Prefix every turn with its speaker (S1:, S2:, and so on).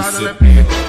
S1: atravessada CP.